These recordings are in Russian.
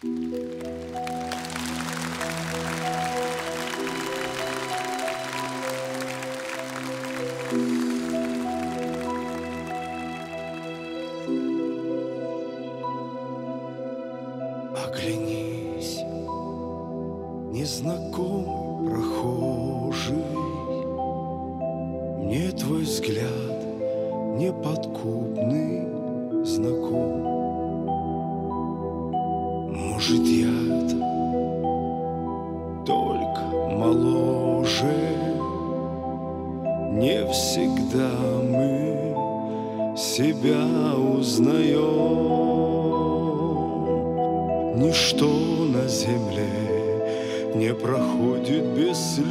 Оглянись, незнакомый прохожий, Мне твой взгляд неподкупный знаком. Может, я только моложе, Не всегда мы себя узнаем. Ничто на земле не проходит бесследно,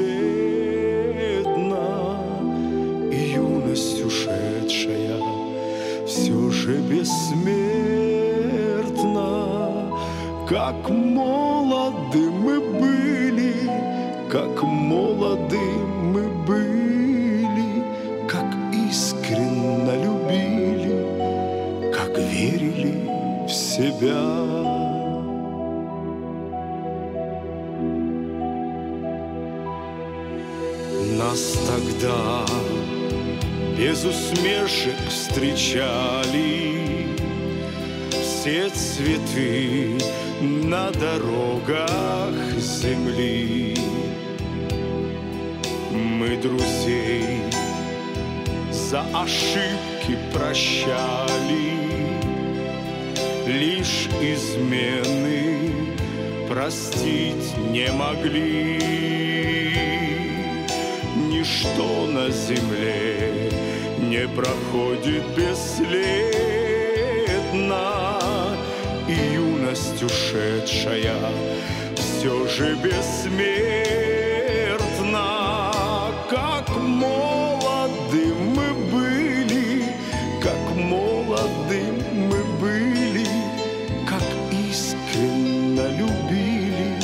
И юность ушедшая все же бессмертна. Как молоды мы были, как молоды мы были, Как искренно любили, как верили в себя. Нас тогда без усмешек встречали Все цветы на дорогах земли. Мы друзей за ошибки прощали. Лишь измены простить не могли. Ничто на земле не проходит бесследно юность ушедшая все же бессмертна. Как молоды мы были, как молоды мы были Как искренно любили,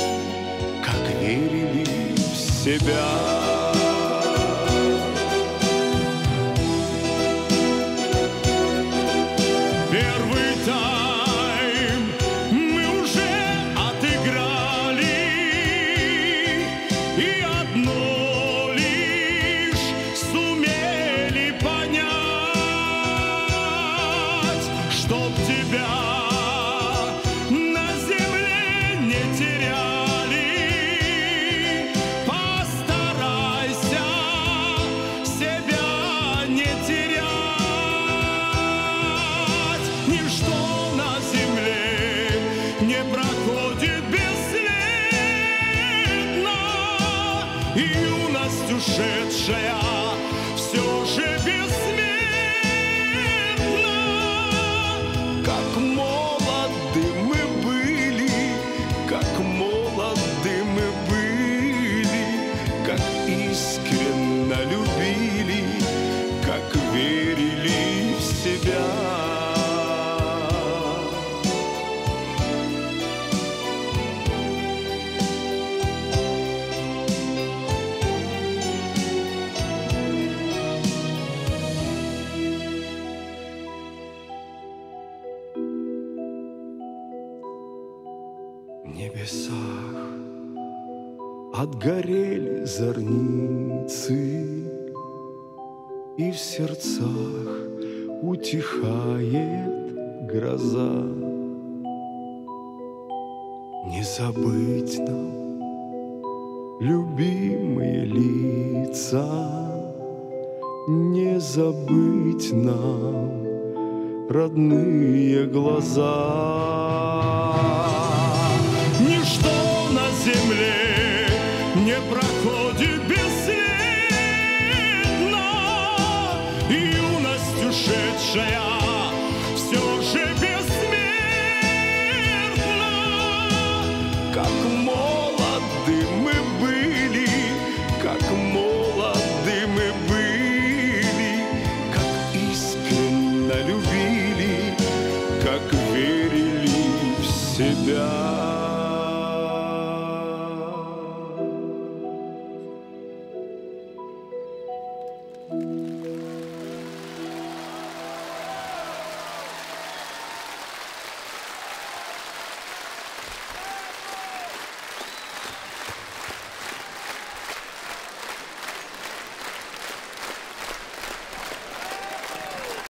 как верили в себя. Первый тайм юность ушедшая все же бессмертна. Как молоды мы были, как молоды мы были Как искренно любили, как верили небесах отгорели зорницы, И в сердцах утихает гроза. Не забыть нам любимые лица, Не забыть нам родные глаза. Ушедшая все же бессмертна. Как молоды мы были, как молоды мы были, Как искренно любили, как верили в себя.